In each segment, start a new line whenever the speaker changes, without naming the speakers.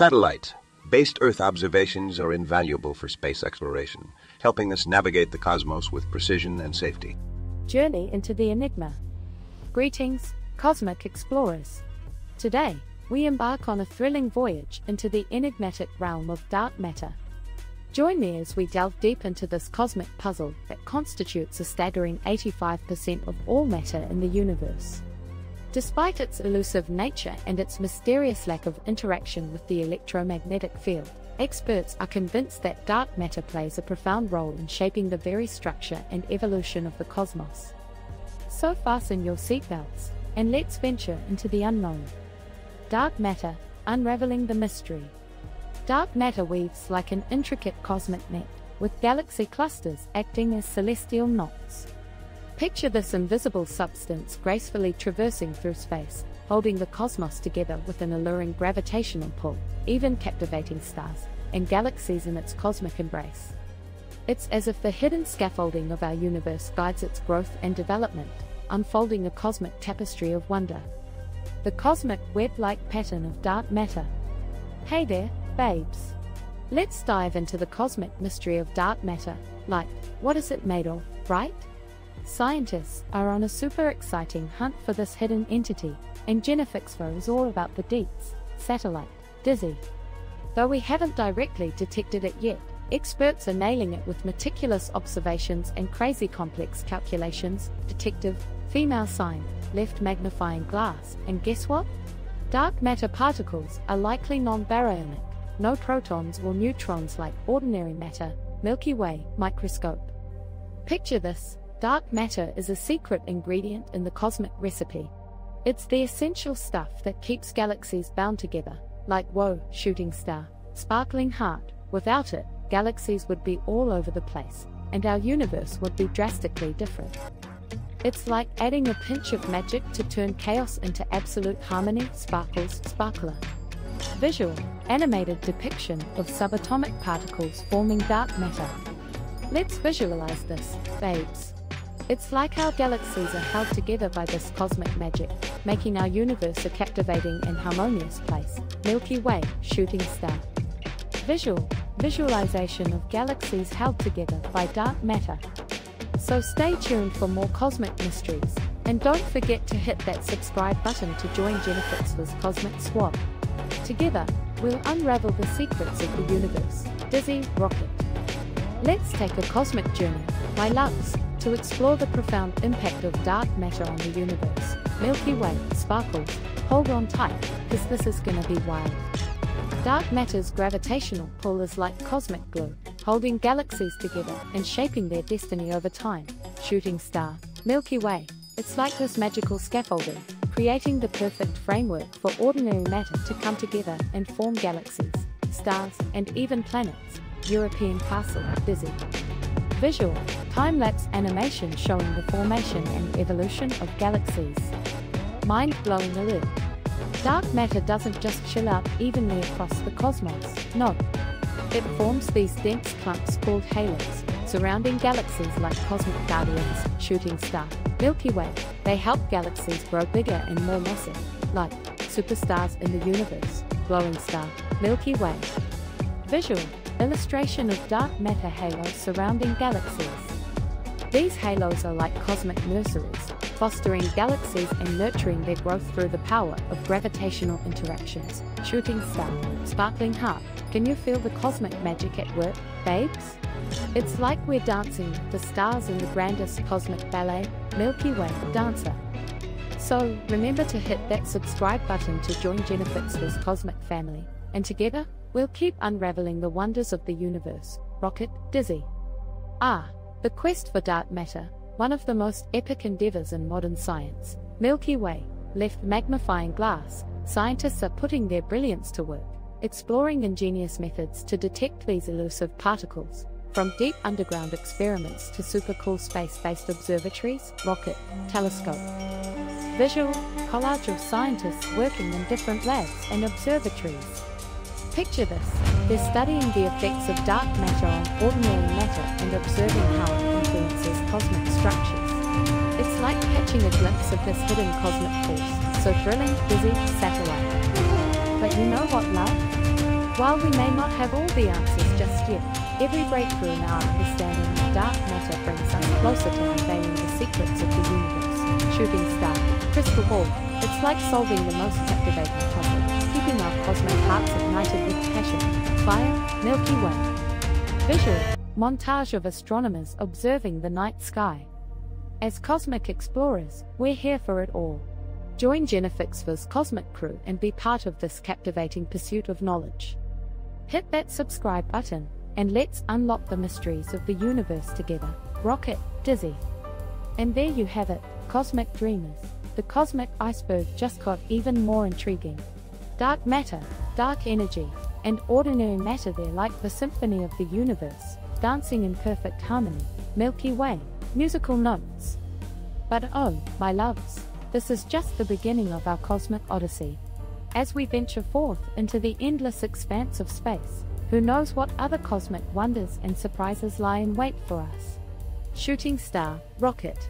Satellite based Earth observations are invaluable for space exploration, helping us navigate the cosmos with precision and safety.
Journey into the Enigma. Greetings, cosmic explorers. Today, we embark on a thrilling voyage into the enigmatic realm of dark matter. Join me as we delve deep into this cosmic puzzle that constitutes a staggering 85% of all matter in the universe. Despite its elusive nature and its mysterious lack of interaction with the electromagnetic field, experts are convinced that dark matter plays a profound role in shaping the very structure and evolution of the cosmos. So fasten your seatbelts, and let's venture into the unknown. Dark matter, unraveling the mystery. Dark matter weaves like an intricate cosmic net, with galaxy clusters acting as celestial knots. Picture this invisible substance gracefully traversing through space, holding the cosmos together with an alluring gravitational pull, even captivating stars and galaxies in its cosmic embrace. It's as if the hidden scaffolding of our universe guides its growth and development, unfolding a cosmic tapestry of wonder. The cosmic web like pattern of dark matter. Hey there, babes. Let's dive into the cosmic mystery of dark matter. Like, what is it made of, right? Scientists are on a super exciting hunt for this hidden entity, and GeneFixFo is all about the deets, satellite, dizzy. Though we haven't directly detected it yet, experts are nailing it with meticulous observations and crazy complex calculations. Detective, female sign, left magnifying glass, and guess what? Dark matter particles are likely non baryonic, no protons or neutrons like ordinary matter, Milky Way microscope. Picture this dark matter is a secret ingredient in the cosmic recipe. It's the essential stuff that keeps galaxies bound together, like whoa, shooting star, sparkling heart. Without it, galaxies would be all over the place, and our universe would be drastically different. It's like adding a pinch of magic to turn chaos into absolute harmony, sparkles, sparkler. Visual, animated depiction of subatomic particles forming dark matter. Let's visualize this, babes. It's like our galaxies are held together by this cosmic magic, making our universe a captivating and harmonious place. Milky Way, shooting star. Visual, visualization of galaxies held together by dark matter. So stay tuned for more cosmic mysteries, and don't forget to hit that subscribe button to join GeneFixFo's Cosmic Squad. Together, we'll unravel the secrets of the universe. Dizzy Rocket. Let's take a cosmic journey, my loves, to explore the profound impact of dark matter on the universe. Milky Way, sparkles, hold on tight, because this is gonna be wild. Dark matter's gravitational pull is like cosmic glue, holding galaxies together and shaping their destiny over time. Shooting star, Milky Way, it's like this magical scaffolding, creating the perfect framework for ordinary matter to come together and form galaxies, stars, and even planets. European Castle, Dizzy. Visual, time-lapse animation showing the formation and evolution of galaxies. Mind-blowing alert. Dark matter doesn't just chill out evenly across the cosmos, no. It forms these dense clumps called halos, surrounding galaxies like cosmic guardians, shooting star, Milky Way. They help galaxies grow bigger and more massive, like superstars in the universe, glowing star, Milky Way. Visual, illustration of dark matter halos surrounding galaxies. These halos are like cosmic nurseries, fostering galaxies and nurturing their growth through the power of gravitational interactions. Shooting star, sparkling heart, can you feel the cosmic magic at work, babes? It's like we're dancing the stars in the grandest cosmic ballet, Milky Way Dancer. So, remember to hit that subscribe button to join GeneFixFo's cosmic family, and together, we'll keep unraveling the wonders of the universe. Rocket, Dizzy. Ah, the quest for dark matter, one of the most epic endeavors in modern science. Milky Way, left magnifying glass, scientists are putting their brilliance to work, exploring ingenious methods to detect these elusive particles. From deep underground experiments to super cool space based observatories, rocket, telescope. Visual collage of scientists working in different labs and observatories. Picture this they're studying the effects of dark matter on ordinary matter and observing how it influences cosmic structures. It's like catching a glimpse of this hidden cosmic force, so thrilling, busy, satellite. But you know what, love? While we may not have all the answers just yet, every breakthrough in our understanding of dark matter brings us closer to unveiling the secrets of the universe. Shooting star, crystal ball, it's like solving the most captivating puzzle, keeping our cosmic hearts ignited with passion. Fire, Milky Way. Visual, montage of astronomers observing the night sky. As cosmic explorers, we're here for it all. Join Genefix's cosmic crew and be part of this captivating pursuit of knowledge. Hit that subscribe button, and let's unlock the mysteries of the universe together. Rocket, Dizzy. And there you have it, Cosmic Dreamers. The cosmic iceberg just got even more intriguing. Dark matter, dark energy, and ordinary matter there like the symphony of the universe, dancing in perfect harmony. Milky Way, musical notes. But oh, my loves, this is just the beginning of our cosmic odyssey. As we venture forth into the endless expanse of space, who knows what other cosmic wonders and surprises lie in wait for us? Shooting star, rocket.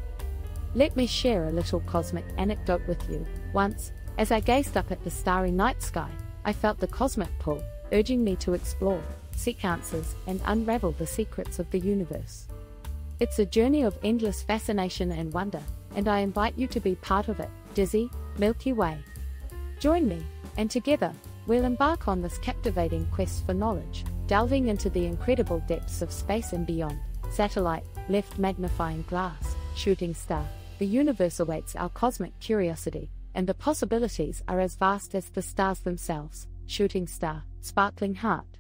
Let me share a little cosmic anecdote with you. Once, as I gazed up at the starry night sky, I felt the cosmic pull, urging me to explore, seek answers, and unravel the secrets of the universe. It's a journey of endless fascination and wonder, and I invite you to be part of it, Dizzy, Milky Way. Join me, and together, we'll embark on this captivating quest for knowledge, delving into the incredible depths of space and beyond. Satellite, left magnifying glass, shooting star. The universe awaits our cosmic curiosity, and the possibilities are as vast as the stars themselves. Shooting star, sparkling heart.